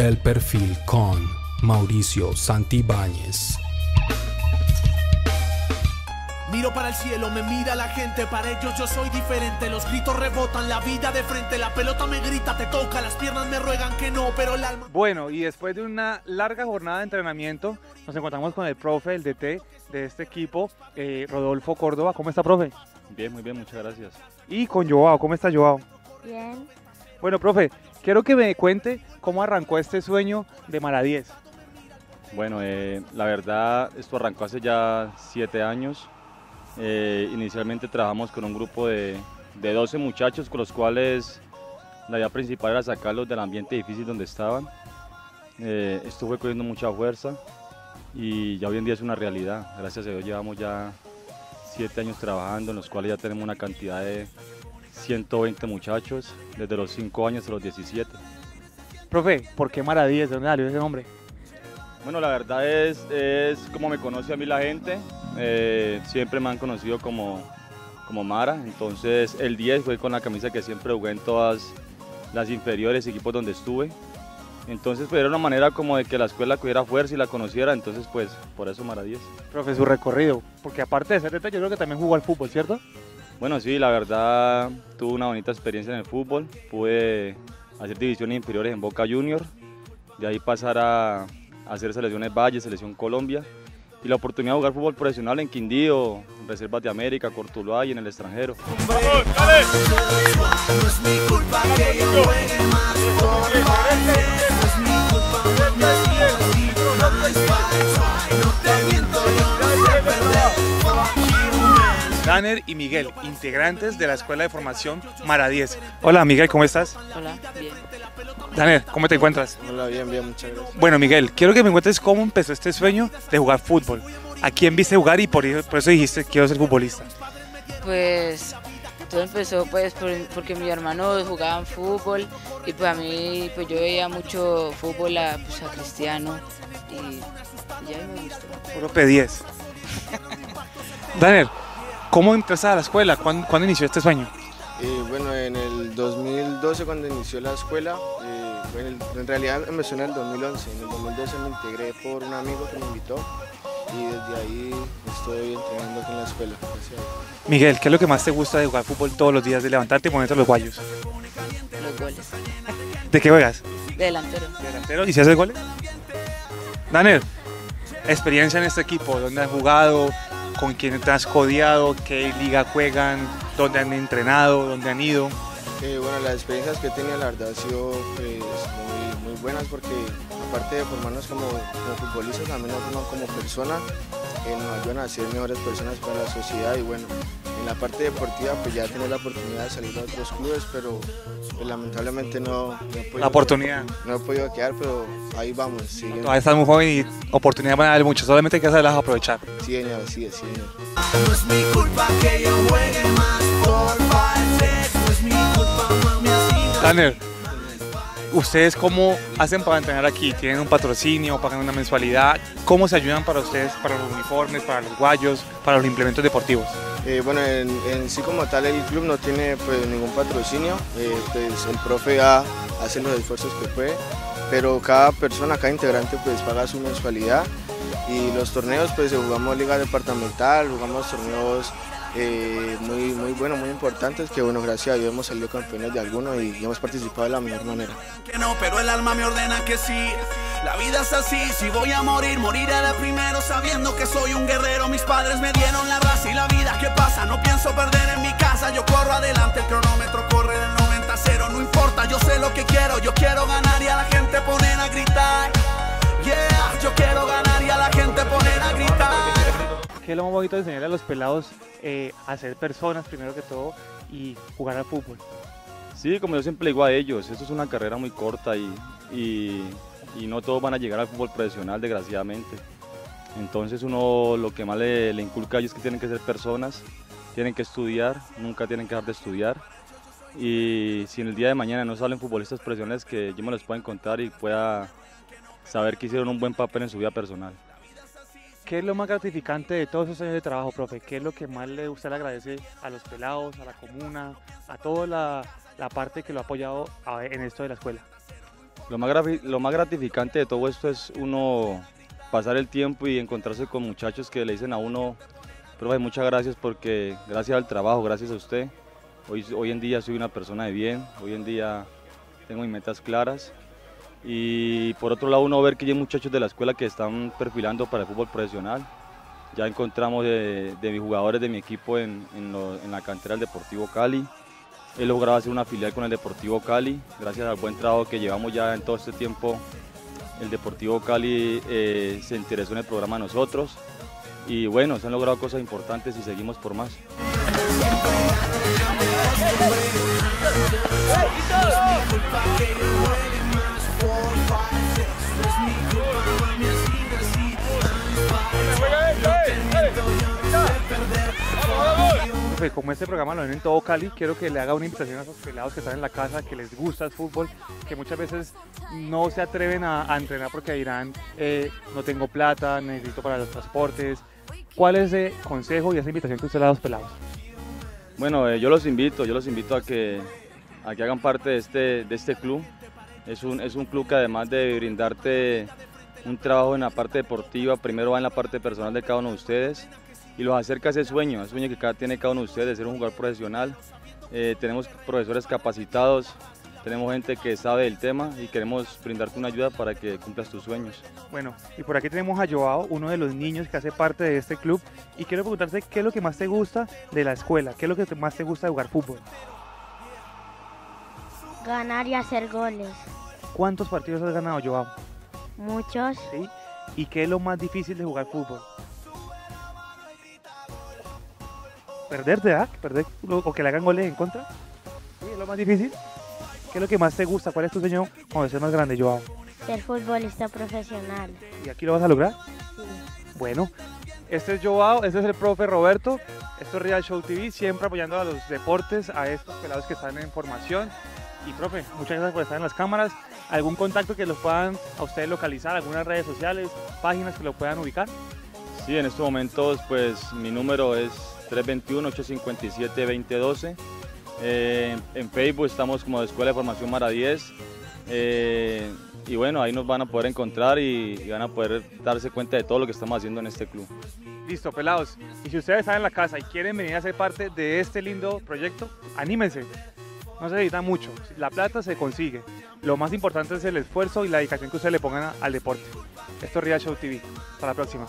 El perfil con Mauricio Santibáñez. Miro para el cielo, me mira la gente, para ellos yo soy diferente. Los gritos rebotan, la vida de frente, la pelota me grita, te toca, las piernas me ruegan que no, pero el alma. Bueno, y después de una larga jornada de entrenamiento, nos encontramos con el profe, el DT de este equipo, eh, Rodolfo Córdoba. ¿Cómo está, profe? Bien, muy bien, muchas gracias. Y con Joao, ¿cómo está Joao? Bien. Bueno, profe, quiero que me cuente cómo arrancó este sueño de Mara 10. Bueno, eh, la verdad, esto arrancó hace ya siete años. Eh, inicialmente trabajamos con un grupo de, de 12 muchachos con los cuales la idea principal era sacarlos del ambiente difícil donde estaban. Eh, esto fue cogiendo mucha fuerza y ya hoy en día es una realidad. Gracias a Dios llevamos ya siete años trabajando, en los cuales ya tenemos una cantidad de 120 muchachos, desde los 5 años a los 17. Profe, ¿por qué Mara 10? ¿De dónde salió ese nombre? Bueno, la verdad es, es como me conoce a mí la gente. Eh, siempre me han conocido como, como Mara. Entonces el 10 fue con la camisa que siempre jugué en todas las inferiores, equipos donde estuve. Entonces pues era una manera como de que la escuela cogiera fuerza y la conociera. Entonces pues por eso Mara 10. Profe, su recorrido. Porque aparte de ser DT, yo creo que también jugó al fútbol, ¿cierto? Bueno, sí, la verdad tuve una bonita experiencia en el fútbol. Pude hacer divisiones inferiores en Boca Junior. De ahí pasar a, hacer selecciones Valle, selección Colombia y la oportunidad de jugar fútbol profesional en Quindío, Reservas de América, Cortuluá y en el extranjero. Danner y Miguel, integrantes de la Escuela de Formación Mara 10. Hola Miguel, ¿cómo estás? Hola, bien. Danner, ¿cómo te encuentras? Hola, bien, bien, muchas gracias. Bueno Miguel, quiero que me cuentes cómo empezó este sueño de jugar fútbol. ¿A quién viste jugar y por, por eso dijiste quiero ser futbolista? Pues todo empezó pues por- porque mis hermanos jugaban fútbol y pues a mí pues yo veía mucho fútbol a, pues, a Cristiano y ya me gustó. Puro P10. Danner, ¿cómo entraste a la escuela? ¿Cuándo, cuándo inició este sueño? Eh, bueno, en el 2012 cuando inició la escuela, eh, bueno, en realidad empezó en el 2011. En el 2012 me integré por un amigo que me invitó y desde ahí estoy entrenando aquí en la escuela. Miguel, ¿qué es lo que más te gusta de jugar fútbol todos los días, de levantarte y ponerte los guayos? Los goles. ¿De qué juegas? De delantero. delantero y si haces goles. Daniel, experiencia en este equipo, ¿dónde has jugado? ¿Con quién te has codeado? ¿Qué liga juegan? ¿Dónde han entrenado? ¿Dónde han ido? Eh, bueno, las experiencias que he tenido la verdad han sido pues, buenas porque aparte de formarnos como, como futbolistas, también nos forman como personas, eh, nos ayudan a ser mejores personas para la sociedad y bueno, en la parte deportiva pues ya tener la oportunidad de salir a otros clubes, pero pues, lamentablemente no, no he podido- La oportunidad. No he podido quedar, pero ahí vamos, sí, Todavía estás muy joven y oportunidades van a haber muchas, solamente hay que saberlas aprovechar. sí, señor, sí, sí, señor. No es mi culpa que yo juegue más por falset, no es mi culpa, mami, así no Daniel, ¿ustedes cómo hacen para entrenar aquí? ¿Tienen un patrocinio? ¿Pagan una mensualidad? ¿Cómo se ayudan para ustedes, para los uniformes, para los guayos, para los implementos deportivos? Eh, bueno, en, sí como tal el club no tiene pues, ningún patrocinio, eh, pues el profe A hace los esfuerzos que puede, pero cada persona, cada integrante pues paga su mensualidad y los torneos pues jugamos liga departamental, jugamos torneos eh, muy, muy buenos, muy importantes, que bueno, gracias a Dios hemos salido campeones de algunos y hemos participado de la mejor manera. que no, pero el alma me ordena que sí. La vida es así, si voy a morir, moriré de primero sabiendo que soy un guerrero. Mis padres me dieron la raza y la vida que pasa. No pienso perder en mi casa, yo corro adelante, el cronómetro corre del 90 a 0. No importa, yo sé lo que quiero, yo quiero ganar y a la gente poner a gritar. ¿Qué es lo más bonito de enseñarle a los pelados eh, a ser personas primero que todo y jugar al fútbol? Sí, como yo siempre digo a ellos, esto es una carrera muy corta y, y, y no todos van a llegar al fútbol profesional, desgraciadamente. Entonces uno lo que más le, le inculca a ellos es que tienen que ser personas, tienen que estudiar, nunca tienen que dejar de estudiar. Y si en el día de mañana no salen futbolistas profesionales, que yo me los pueda encontrar y pueda saber que hicieron un buen papel en su vida personal. ¿Qué es lo más gratificante de todos esos años de trabajo, profe? ¿Qué es lo que más le usted le agradece a los pelados, a la comuna, a toda la, parte que lo ha apoyado en esto de la escuela? Lo más, lo más gratificante de todo esto es uno pasar el tiempo y encontrarse con muchachos que le dicen a uno, profe, muchas gracias porque gracias al trabajo, gracias a usted, hoy, hoy en día soy una persona de bien, hoy en día tengo mis metas claras. Y por otro lado uno ver que hay muchachos de la escuela que están perfilando para el fútbol profesional. Ya encontramos de, mis jugadores de mi equipo en, en la cantera del Deportivo Cali. He logrado hacer una filial con el Deportivo Cali, gracias al buen trabajo que llevamos ya en todo este tiempo. El Deportivo Cali eh, se interesó en el programa nosotros y bueno, se han logrado cosas importantes y seguimos por más. Como este programa lo ven en todo Cali, quiero que le haga una invitación a esos pelados que están en la casa, que les gusta el fútbol, que muchas veces no se atreven a, entrenar porque dirán, eh, no tengo plata, necesito para los transportes. ¿Cuál es el consejo y esa invitación que usted le da a los pelados? Bueno, eh, yo los invito, yo los invito a que, a que hagan parte de este, de este club. Es un, es un club que además de brindarte un trabajo en la parte deportiva, primero va en la parte personal de cada uno de ustedes y los acerca a ese sueño, ese sueño que cada, tiene cada uno de ustedes de ser un jugador profesional. Eh, tenemos profesores capacitados, tenemos gente que sabe del tema y queremos brindarte una ayuda para que cumplas tus sueños. Bueno, y por aquí tenemos a Joao, uno de los niños que hace parte de este club y quiero preguntarte qué es lo que más te gusta de la escuela, qué es lo que más te gusta de jugar fútbol. Ganar y hacer goles. ¿Cuántos partidos has ganado, Joao? Muchos. ¿Sí? ¿Y qué es lo más difícil de jugar fútbol? Perderte, ¿ah? Perder o que le hagan goles en contra. Sí, es lo más difícil. ¿Qué es lo que más te gusta? ¿Cuál es tu sueño cuando seas más grande, Joao? Ser futbolista profesional. ¿Y aquí lo vas a lograr? Sí. Bueno, este es Joao, este es el profe Roberto. Esto es Real Show TV, siempre apoyando a los deportes, a estos pelados que están en formación. Y profe, muchas gracias por estar en las cámaras. ¿Algún contacto que los puedan a ustedes localizar? ¿Algunas redes sociales, páginas que lo puedan ubicar? Sí, en estos momentos pues mi número es 321-857-2012. Eh, en Facebook estamos como Escuela de Formación Mara 10. Eh, y bueno, ahí nos van a poder encontrar y, van a poder darse cuenta de todo lo que estamos haciendo en este club. Listo, pelados. Y si ustedes están en la casa y quieren venir a ser parte de este lindo proyecto, anímense. No se necesita mucho. La plata se consigue. Lo más importante es el esfuerzo y la dedicación que ustedes le pongan al deporte. Esto es Real Show TV. Hasta la próxima.